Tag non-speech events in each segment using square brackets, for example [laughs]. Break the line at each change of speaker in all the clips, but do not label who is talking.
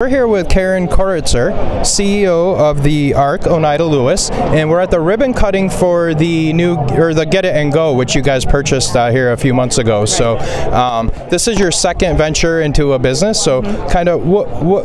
We're here with Karen Korotzer, CEO of the ARC Oneida Lewis, and we're at the ribbon cutting for the new or the Get It and Go, which you guys purchased uh, here a few months ago. So um, this is your second venture into a business. So kind of what what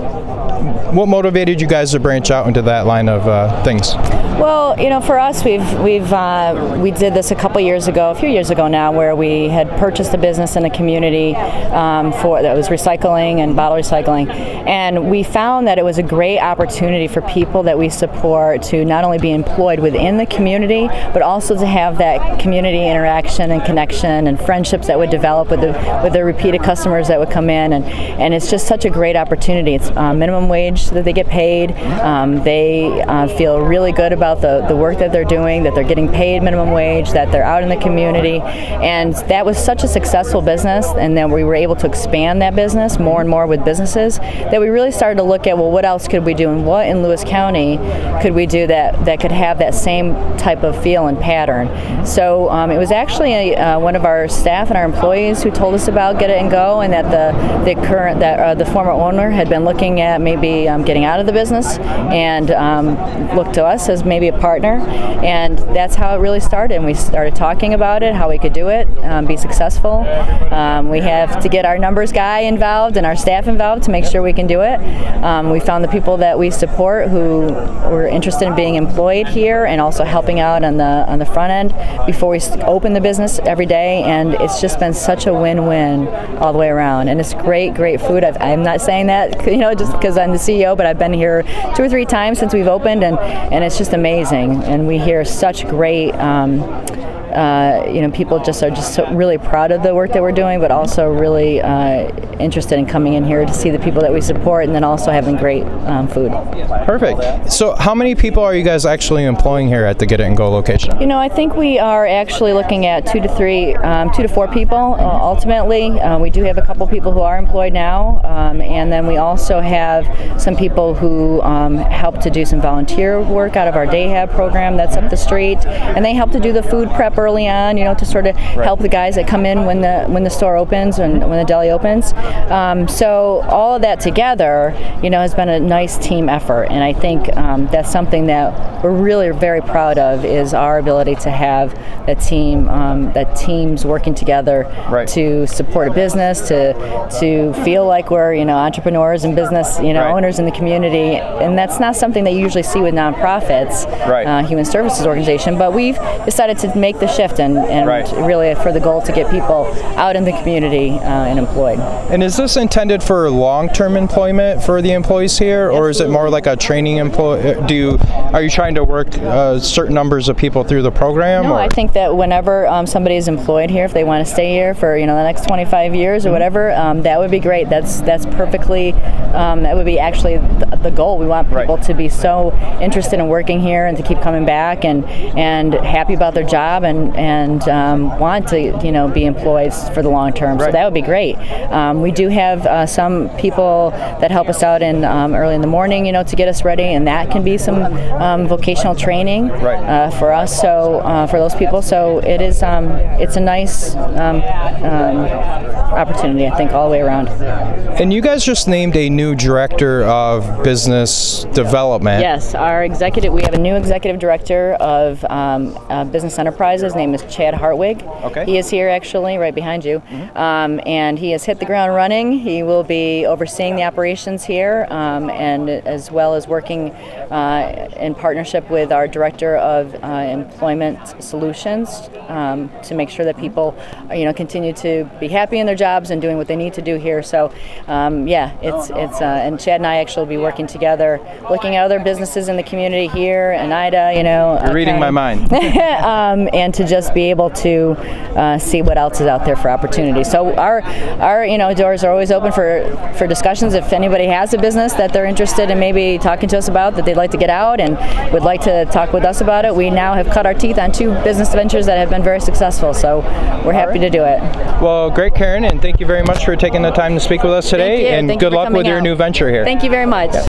what motivated you guys to branch out into that line of uh, things?
Well, you know, for us, we've we've uh, we did this a couple years ago, a few years ago now, where we had purchased a business in a community um, for that was recycling and bottle recycling, and we found that it was a great opportunity for people that we support to not only be employed within the community, but also to have that community interaction and connection and friendships that would develop with the with the repeated customers that would come in, and and it's just such a great opportunity. It's uh, minimum wage that they get paid. Um, they uh, feel really good about the, the work that they're doing, that they're getting paid minimum wage, that they're out in the community. And that was such a successful business, and then we were able to expand that business more and more with businesses that we really started to look at well, what else could we do, and what in Lewis County could we do that, that could have that same type of feel and pattern. So um, it was actually a, uh, one of our staff and our employees who told us about Get It and Go, and that the, the current that uh, the former owner had been looking at maybe um, getting out of the business and um, looked to us as maybe a partner. And that's how it really started. And we started talking about it, how we could do it, um, be successful. Um, we have to get our numbers guy involved and our staff involved to make sure we can do it. Um, we found the people that we support who were interested in being employed here and also helping out on the on the front end before we open the business every day. And it's just been such a win-win all the way around. And it's great, great food. i am not saying that [laughs] you know just because I'm the CEO, but I've been here two or three times since we've opened, and and it's just amazing. And we hear such great. Um, uh, you know, people just are just so really proud of the work that we're doing, but also really uh, interested in coming in here to see the people that we support, and then also having great um, food.
Perfect. So, how many people are you guys actually employing here at the Get It and Go location?
You know, I think we are actually looking at two to three, um, two to four people uh, ultimately. Uh, we do have a couple people who are employed now, um, and then we also have some people who um, help to do some volunteer work out of our Day hab program that's up the street, and they help to do the food prep early on, you know, to sort of right. help the guys that come in when the when the store opens and when the deli opens. Um, so all of that together, you know, has been a nice team effort, and I think um, that's something that we're really very proud of is our ability to have that team, um, that teams working together right. to support a business, to to feel like we're you know entrepreneurs and business you know right. owners in the community, and that's not something that you usually see with nonprofits, right. uh, human services organization. But we've decided to make the shift and, and really for the goal to get people out in the community uh, and employed.
And is this intended for long-term employment for the employees here, or is it more like a training employee? Do you are you trying to work uh, certain numbers of people through the program?
No,
or?
I think that whenever um, somebody is employed here, if they want to stay here for you know the next 25 years or mm-hmm. whatever, um, that would be great. That's that's perfectly. Um, that would be actually the, the goal. We want people right. to be so interested in working here and to keep coming back and and happy about their job and and um, want to you know be employed for the long term. Right. So that would be great. Um, we do have uh, some people that help us out in um, early in the morning, you know, to get us ready, and that can be some um, vocational training uh, for us. So uh, for those people, so it is um, it's a nice um, opportunity, I think, all the way around.
And you guys just named a new director of business development.
Yes, our executive. We have a new executive director of um, uh, business enterprises. His name is Chad Hartwig. Okay. He is here actually, right behind you, mm-hmm. um, and he has hit the ground running. He will be overseeing the operations here, um, and as well as working uh, in partnership with our director of uh, employment solutions um, to make sure that people, you know, continue to be happy in their jobs and doing what they need to do here. So, um, yeah, it's it's uh, and Chad and I actually will be working together, looking at other businesses in the community here, and Ida, you know.
You're reading my mind. [laughs]
um, and to just be able to uh, see what else is out there for opportunity. So our our you know doors are always open for for discussions. If anybody has a business that they're interested in maybe talking to us about that they'd like to get out and would like to talk with us about it, we now have cut our teeth on two business ventures that have been very successful. So we're happy right. to do it.
Well, great, Karen, and thank you very much for taking the time to speak with us today.
and
Thank good luck with your
out.
new venture here.
Thank you very much. Yeah.